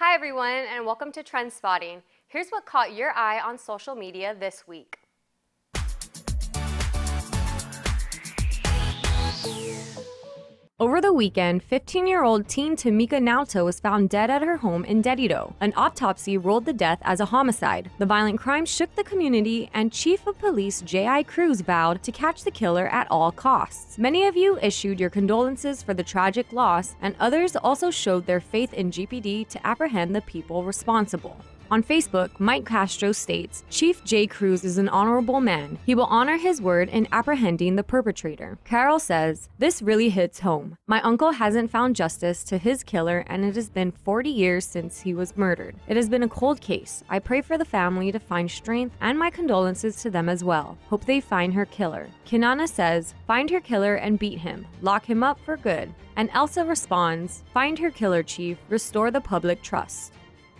Hi everyone and welcome to Trend Spotting. Here's what caught your eye on social media this week. Over the weekend, 15 year old teen Tamika Nauta was found dead at her home in Dededo. An autopsy ruled the death as a homicide. The violent crime shook the community, and Chief of Police J.I. Cruz vowed to catch the killer at all costs. Many of you issued your condolences for the tragic loss, and others also showed their faith in GPD to apprehend the people responsible. On Facebook, Mike Castro states Chief J. Cruz is an honorable man. He will honor his word in apprehending the perpetrator. Carol says, This really hits home. My uncle hasn't found justice to his killer, and it has been 40 years since he was murdered. It has been a cold case. I pray for the family to find strength, and my condolences to them as well. Hope they find her killer. Kinana says, Find her killer and beat him. Lock him up for good. And Elsa responds, Find her killer, Chief. Restore the public trust.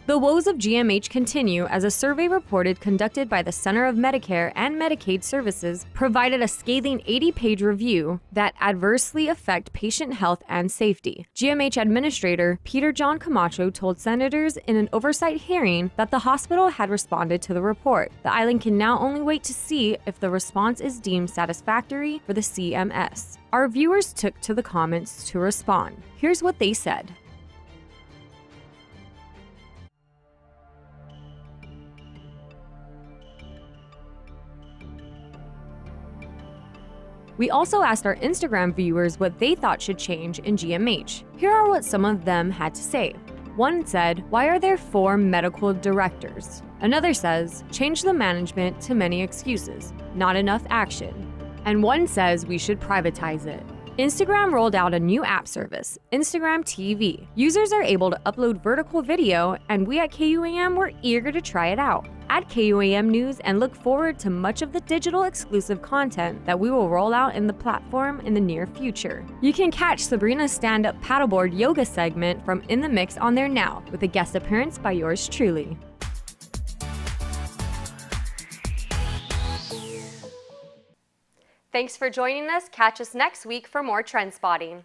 The woes of GMH continue as a survey reported conducted by the Center of Medicare and Medicaid Services provided a scathing 80 page review that adversely affect patient health and safety. GMH Administrator Peter John Camacho told senators in an oversight hearing that the hospital had responded to the report. The island can now only wait to see if the response is deemed satisfactory for the CMS. Our viewers took to the comments to respond. Here's what they said. We also asked our Instagram viewers what they thought should change in GMH. Here are what some of them had to say. One said, Why are there four medical directors? Another says, Change the management to many excuses, not enough action. And one says we should privatize it. Instagram rolled out a new app service, Instagram TV. Users are able to upload vertical video, and we at KUAM were eager to try it out. Add KUAM News and look forward to much of the digital exclusive content that we will roll out in the platform in the near future. You can catch Sabrina's stand up paddleboard yoga segment from In the Mix on there now, with a guest appearance by yours truly. Thanks for joining us. Catch us next week for more trend spotting.